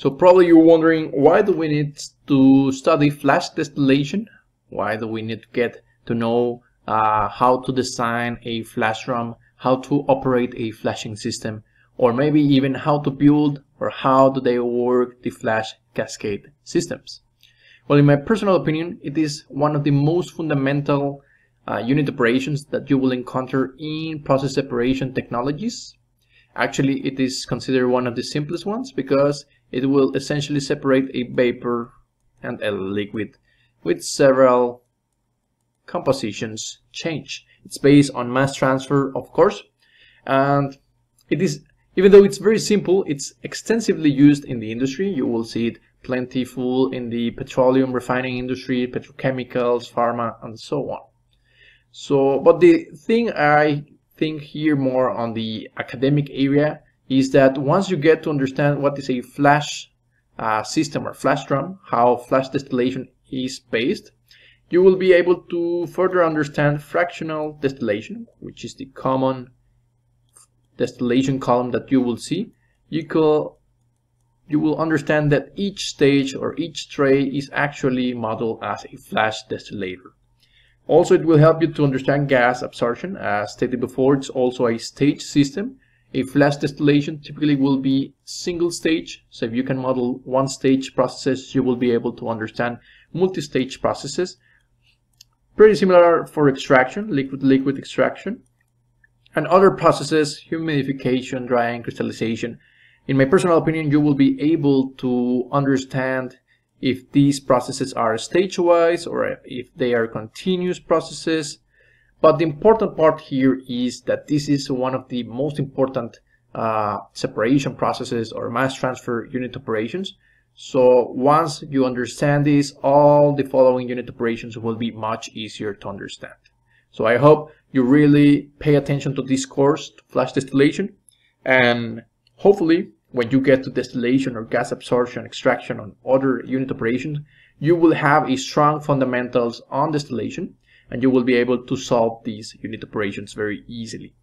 So probably you're wondering why do we need to study flash distillation? Why do we need to get to know uh, how to design a flash drum, how to operate a flashing system, or maybe even how to build or how do they work the flash cascade systems? Well, in my personal opinion, it is one of the most fundamental uh, unit operations that you will encounter in process separation technologies. Actually, it is considered one of the simplest ones because it will essentially separate a vapor and a liquid with several compositions change. It's based on mass transfer, of course, and it is, even though it's very simple, it's extensively used in the industry. You will see it plentiful in the petroleum refining industry, petrochemicals, pharma, and so on. So, but the thing I think here more on the academic area is that once you get to understand what is a flash uh, system or flash drum, how flash distillation is based, you will be able to further understand fractional distillation, which is the common distillation column that you will see. You could you will understand that each stage or each tray is actually modeled as a flash distillator. Also, it will help you to understand gas absorption. As stated before, it's also a stage system a flash distillation typically will be single stage. So if you can model one stage processes, you will be able to understand multi-stage processes. Pretty similar for extraction, liquid-liquid extraction. And other processes, humidification, drying, crystallization. In my personal opinion, you will be able to understand if these processes are stage-wise or if they are continuous processes but the important part here is that this is one of the most important uh, separation processes or mass transfer unit operations. So once you understand this, all the following unit operations will be much easier to understand. So I hope you really pay attention to this course, to flash distillation, and hopefully when you get to distillation or gas absorption, extraction, and other unit operations, you will have a strong fundamentals on distillation and you will be able to solve these unit operations very easily.